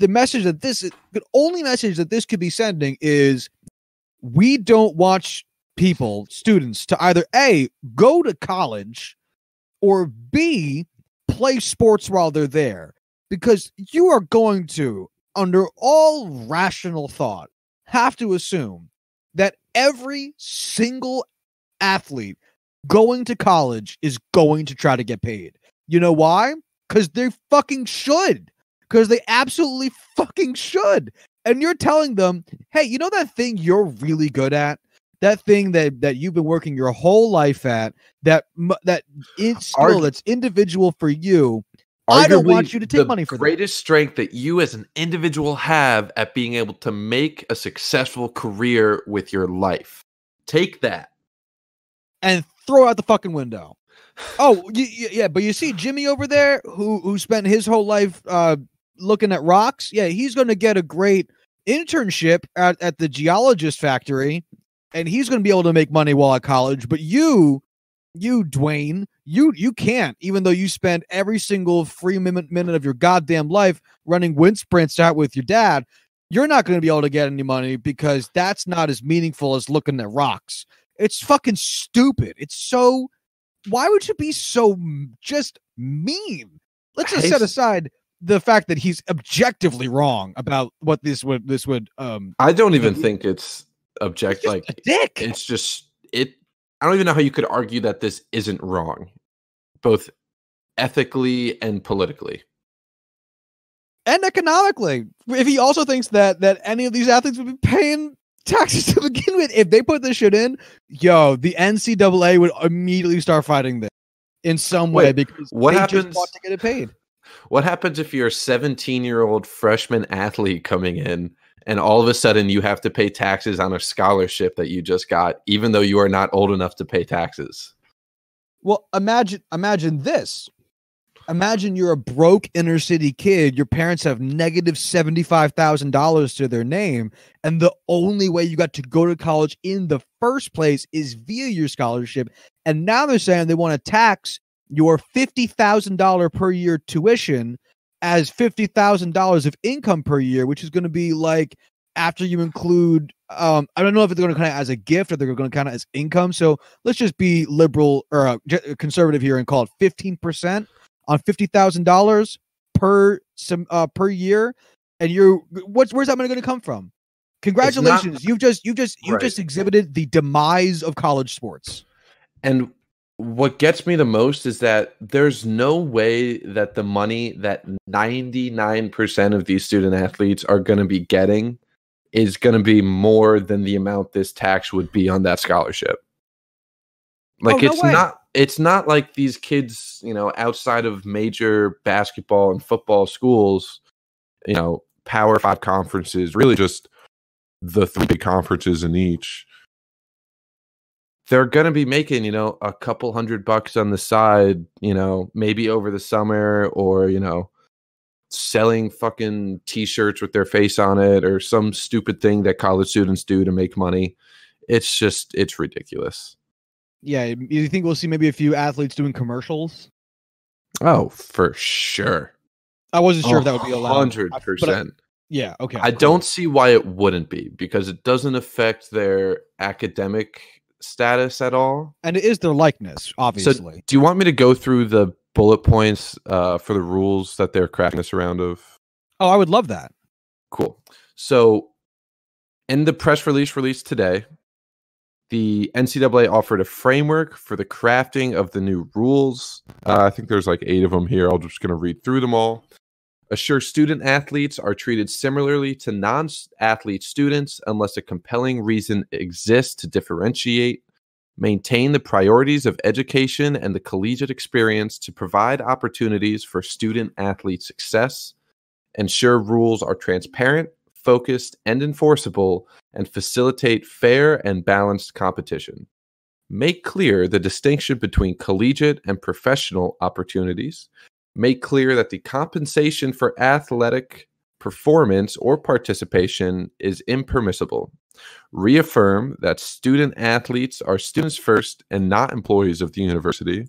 the message that this, the only message that this could be sending is we don't want people, students, to either A, go to college or B, play sports while they're there. Because you are going to, under all rational thought, have to assume that every single athlete going to college is going to try to get paid. You know why? Because they fucking should. Because they absolutely fucking should. And you're telling them, hey, you know that thing you're really good at? That thing that that you've been working your whole life at, that that in skill that's individual for you. I don't want you to take money for the greatest that. strength that you as an individual have at being able to make a successful career with your life. Take that and throw out the fucking window. Oh, yeah, but you see Jimmy over there who who spent his whole life uh looking at rocks. Yeah, he's going to get a great internship at, at the geologist factory and he's going to be able to make money while at college, but you you Dwayne, you you can't even though you spend every single free minute, minute of your goddamn life running wind sprints out with your dad. You're not going to be able to get any money because that's not as meaningful as looking at rocks. It's fucking stupid. It's so. Why would you be so just mean? Let's just set aside the fact that he's objectively wrong about what this would this would. um I don't even think it's object like a dick. It's just it. I don't even know how you could argue that this isn't wrong, both ethically and politically and economically. If he also thinks that that any of these athletes would be paying taxes to begin with. If they put this shit in, yo, the NCAA would immediately start fighting this in some way Wait, because what they happens- just want to get it paid. What happens if you're a 17 year old freshman athlete coming in and all of a sudden you have to pay taxes on a scholarship that you just got, even though you are not old enough to pay taxes? Well, imagine imagine this. Imagine you're a broke inner city kid. Your parents have negative $75,000 to their name. And the only way you got to go to college in the first place is via your scholarship. And now they're saying they want to tax your $50,000 per year tuition as $50,000 of income per year, which is going to be like after you include um I don't know if they're going to count as a gift or they're going to count it as income. So let's just be liberal or uh, conservative here and call it 15% on $50,000 per some uh per year and you're what's where's that money going to come from? Congratulations. you've just you've just you Right. just exhibited the demise of college sports. And what gets me the most is that there's no way that the money that 99% of these student athletes are going to be getting is going to be more than the amount this tax would be on that scholarship. Like Oh, no it's way. not it's not like these kids, you know, outside of major basketball and football schools, you know, power 5 conferences, really just the three big conferences in each they're going to be making, you know, a couple hundred bucks on the side, you know, maybe over the summer or, you know, selling fucking t-shirts with their face on it or some stupid thing that college students do to make money. It's just it's ridiculous. Yeah, you think we'll see maybe a few athletes doing commercials? Oh, for sure. I wasn't sure if that would be allowed. I- but I- 100%. Yeah, okay. I cool. don't see why it wouldn't be because it doesn't affect their academic status at all. and it is their likeness, obviously. So Do you want me to go through the bullet points uh, for the rules that they're crafting this around of? oh, I would love that. Cool. So, in the press release released today, the NCAA offered a framework for the crafting of the new rules. Uh, I think there's like eight of them here. I'm just going to read through them all. Assure student athletes are treated similarly to non athlete students unless a compelling reason exists to differentiate. Maintain the priorities of education and the collegiate experience to provide opportunities for student athlete success ensure rules are transparent, focused and enforceable, and facilitate fair and balanced competition. Make clear the distinction between collegiate and professional opportunities. Make clear that the compensation for athletic performance or participation is impermissible. Reaffirm that student athletes are students first and not employees of the university.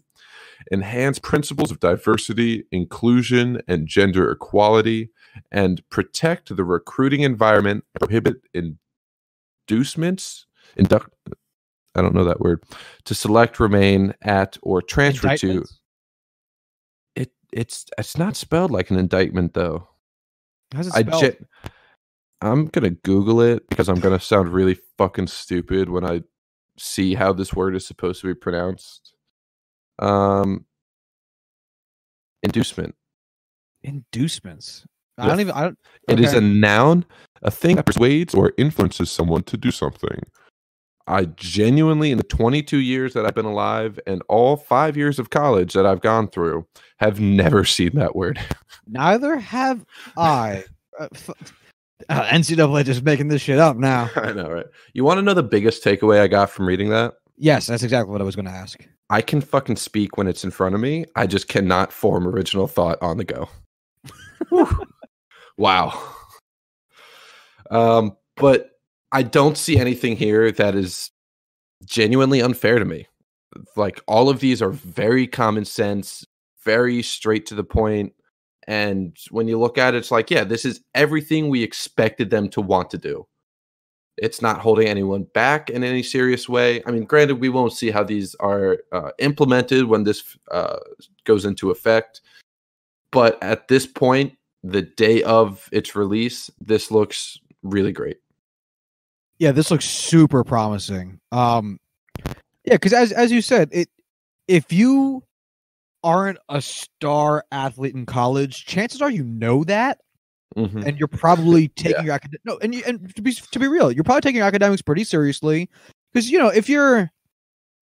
Enhance principles of diversity, inclusion, and gender equality, and protect the recruiting environment, prohibit inducements, induct, I don't know that word, to select, remain at, or transfer to. It it's it's not spelled like an indictment though. How's it I spelled? ge- I'm gonna Google it because I'm gonna sound really fucking stupid when I see how this word is supposed to be pronounced. Um, inducement. Inducements. I don't even. I don't. It is a noun, a thing that persuades or influences someone to do something. I genuinely, in the 22 years that I've been alive and all five years of college that I've gone through, have never seen that word. Neither have I. Uh, uh, NCAA just making this shit up now. I know, right? You want to know the biggest takeaway I got from reading that? Yes, that's exactly what I was going to ask. I can fucking speak when it's in front of me. I just cannot form original thought on the go. Wow. Um, but I don't see anything here that is genuinely unfair to me. Like all of these are very common sense, very straight to the point. And when you look at it, it's like, yeah, this is everything we expected them to want to do. It's not holding anyone back in any serious way. I mean, granted, we won't see how these are uh, implemented when this uh, goes into effect. But at this point, the day of its release, this looks really great. Yeah, this looks super promising. Um, yeah, because as as you said, it if you aren't a star athlete in college, chances are you know that, Mhm. and you're probably taking your acad- no, and you, and to be to be real, you're probably taking your academics pretty seriously because you know if you're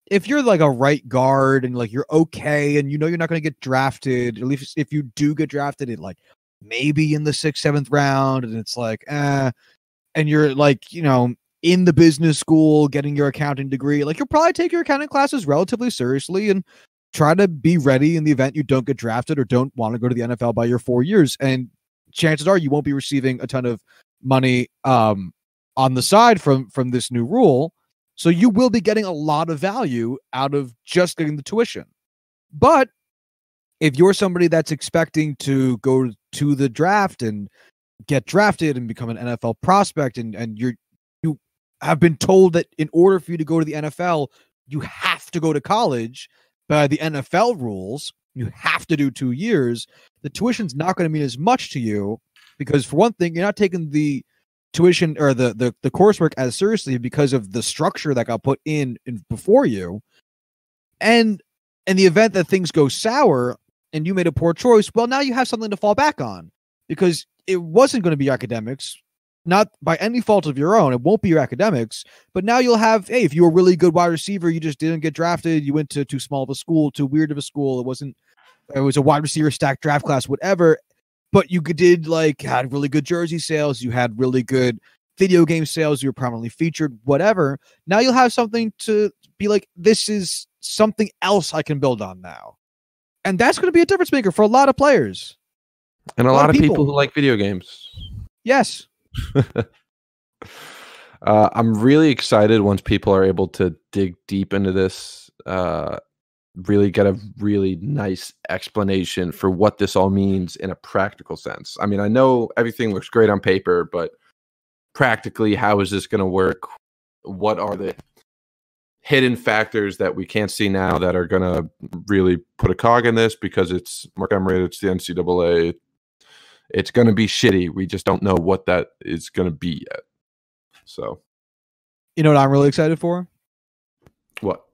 if you're like a right guard and like you're okay and you know you're not going to get drafted, at least if you do get drafted, it like maybe in the sixth seventh round, and it's like, eh, and you're like you know in the business school getting your accounting degree, like you'll probably take your accounting classes relatively seriously and try to be ready in the event you don't get drafted or don't want to go to the NFL by your four years. And chances are you won't be receiving a ton of money um, on the side from from this new rule. So you will be getting a lot of value out of just getting the tuition. But if you're somebody that's expecting to go to the draft and get drafted and become an NFL prospect and and you're you have been told that in order for you to go to the NFL you have to go to college. By the NFL rules you have to do 2 years. The tuition's not going to mean as much to you because for one thing you're not taking the tuition or the the the coursework as seriously because of the structure that got put in, in before you. And in the event that things go sour and you made a poor choice well now you have something to fall back on because it wasn't going to be academics not by any fault of your own it won't be your academics but now you'll have hey if you were a really good wide receiver you just didn't get drafted you went to too small of a school too weird of a school it wasn't it was a wide receiver stack draft class whatever but you did like had really good jersey sales you had really good video game sales you were prominently featured whatever now you'll have something to be like this is something else i can build on now and that's going to be a difference maker for a lot of players And a lot lot of of people people. who like video games. yes Uh, I'm really excited once people are able to dig deep into this, uh, really get a really nice explanation for what this all means in a practical sense. I mean, I know everything looks great on paper, but practically, how is this going to work? What are the hidden factors that we can't see now that are going to really put a cog in this because it's Mark Emmert, it's the NCAA. It's going to be shitty. We just don't know what that is going to be yet. So, you know what i'm really excited for what?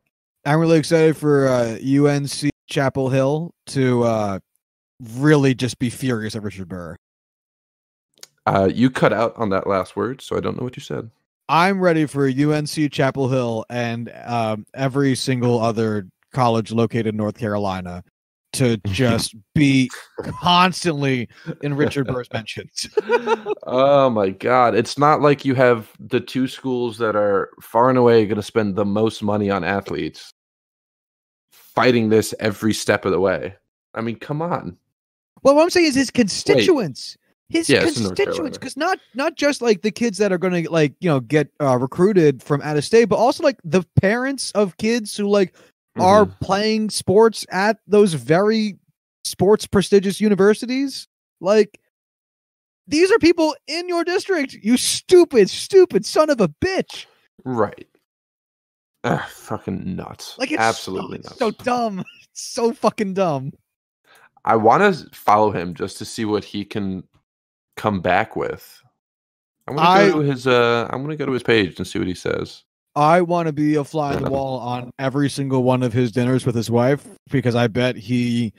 i'm really excited for uh, unc chapel hill to uh, really just be furious at richard burr Uh, you cut out on that last word, so I don't know what you said. I'm ready for UNC Chapel Hill and um, every single other college located in North Carolina to just be constantly in Richard Burr's mentions. oh my god. It's not like you have the two schools that are far and away going to spend the most money on athletes fighting this every step of the way. I mean, come on. Well, what I'm saying is his constituents. His Yeah, it's in North constituents, because not not just like the kids that are going to like you know get uh, recruited from out of state, but also like the parents of kids who like are Mhm. playing sports at those very sports prestigious universities. Like these are people in your district. You stupid, stupid son of a bitch! right. Ugh, fucking nuts. Like it's absolutely so, nuts. so dumb. It's so fucking dumb. I want to follow him just to see what he can come back with. I want to I- go to his. Uh, I'm going to go to his page and see what he says. I want to be a fly on the wall on every single one of his dinners with his wife because I bet he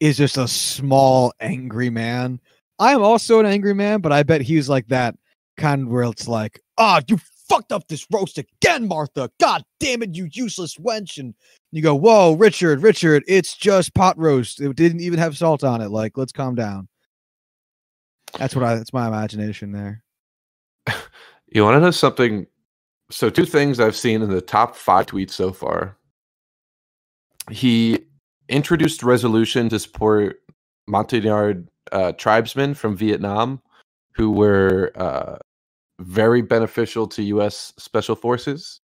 is just a small angry man. I am also an angry man, but I bet he's like that kind where it's like, "Ah, you fucked up this roast again, Martha. God damn it, you useless wench!" And you go, "Whoa, Richard, Richard, it's just pot roast. It didn't even have salt on it. Like, let's calm down." That's what I. That's my imagination there. You want to know something? So, two things I've seen in the top five tweets so far. He introduced resolution to support Montagnard uh, tribesmen from Vietnam who were uh, very beneficial to U.S. Special Forces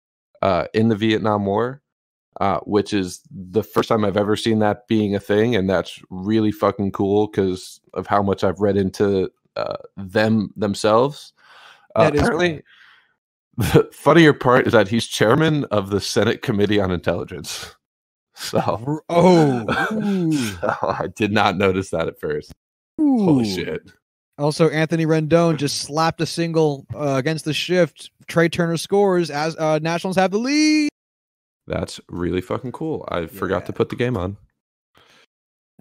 uh, in the Vietnam War, uh, which is the first time I've ever seen that being a thing. And that's really fucking cool because of how much I've read into uh, them themselves. Uh, That is apparently, the funnier part is that he's chairman of the Senate Committee on Intelligence. So, Oh, so I did not notice that at first. ooh. Holy shit. Also, Anthony Rendon just slapped a single uh, against the shift. Trea Turner scores as uh, Nationals have the lead. That's really fucking cool. I forgot to put the game on.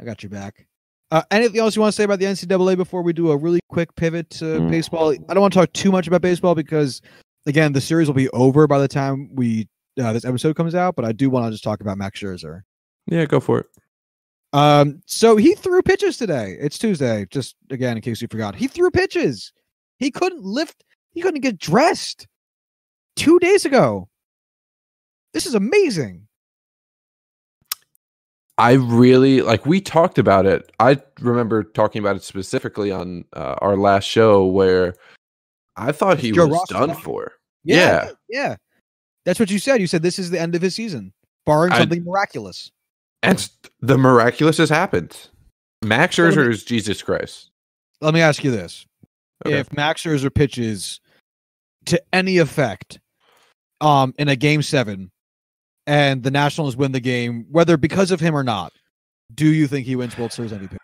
I got your back. Uh, anything else you want to say about the NCAA before we do a really quick pivot to Mm. baseball? I don't want to talk too much about baseball because, again, the series will be over by the time we uh, this episode comes out. But I do want to just talk about Max Scherzer. Yeah, go for it. Um, so he threw pitches today. It's Tuesday. Just again, in case you forgot, he threw pitches. He couldn't lift. He couldn't get dressed two days ago. This is amazing. I really like. We talked about it. I remember talking about it specifically on uh, our last show where I thought he Joe was Ross done was on. for. Yeah, Yeah. yeah. That's what you said. You said this is the end of his season, barring I- something miraculous. And the miraculous has happened. Max let me- Scherzer is Jesus Christ. Let me ask you this: Okay. If Max Scherzer pitches to any effect, um, in a game seven, and the Nationals win the game, whether because of him or not, do you think he wins World Series MVP?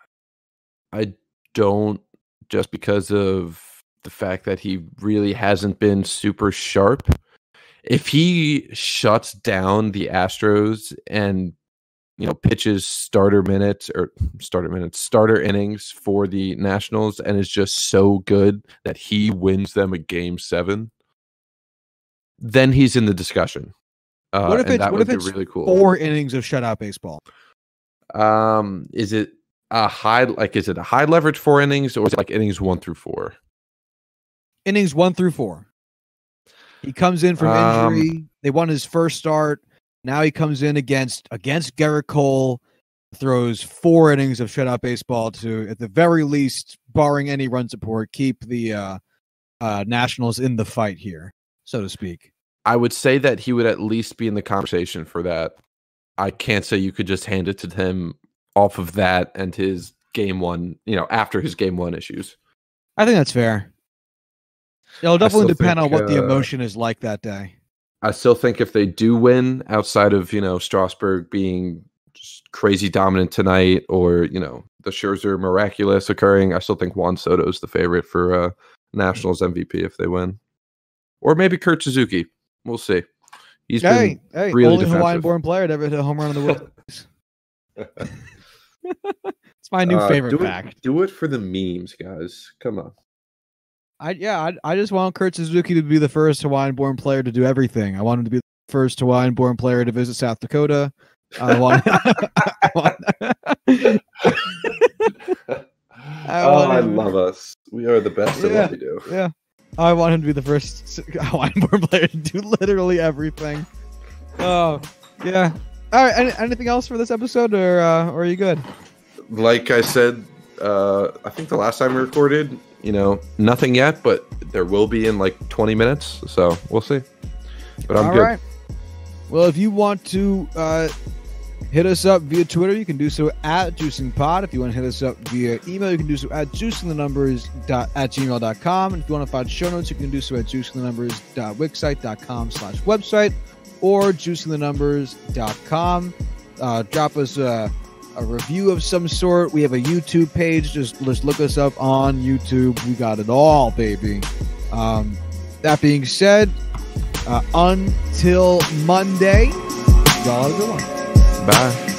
I don't just because of the fact that he really hasn't been super sharp. If he shuts down the Astros and you know pitches starter minutes or starter minutes, starter innings for the Nationals and is just so good that he wins them a game 7, then he's in the discussion. Uh, What if it's- what if it's really cool. Four innings of shutout baseball. Um, is it a high like is it a high leverage four innings or is it like innings one through four? Innings one through four. He comes in from Um, injury. They won his first start. Now he comes in against against Gerrit Cole, throws four innings of shutout baseball to, at the very least, barring any run support, keep the uh, uh, Nationals in the fight here, so to speak. I would say that he would at least be in the conversation for that. I can't say you could just hand it to him off of that and his game one, you know, after his game one issues. I think that's fair. It'll definitely depend on think, what the uh, emotion is like that day. I still think if they do win outside of, you know, Strasburg being just crazy dominant tonight or, you know, the Scherzer miraculous occurring, I still think Juan Soto is the favorite for uh, Nationals MVP if they win. Or maybe Kurt Suzuki. We'll see. He's Hey, been hey, really only. Hawaiian-born player to ever hit a home run in the World Series. it's my new Uh, favorite do fact. It, do it for the memes, guys. Come on. I yeah, I, I just want Kurt Suzuki to be the first Hawaiian-born player to do everything. I want him to be the first Hawaiian-born player to visit South Dakota. I want, I want oh, I love us. We are the best at Yeah. what we do. Yeah. I want him to be the first Hawaiian-born player to do literally everything. Oh, yeah. All right. Any, anything else for this episode, or uh, or are you good? Like I said, uh, I think the last time we recorded, you know, nothing yet, but there will be in like 20 minutes. So we'll see. But I'm All good. right. Well, if you want to uh, hit us up via Twitter, you can do so at juicingpod. If you want to hit us up via email, you can do so at juicingthenumbers dot at gmail.com. And if you want to find show notes, you can do so at juicingthenumbers.wixsite.com slash website or juicingthenumbers.com. Uh, drop us a, a review of some sort. We have a YouTube page. Just, just look us up on YouTube. We got it all, baby. Um, that being said, uh, until Monday, y'all have a good one. Bye.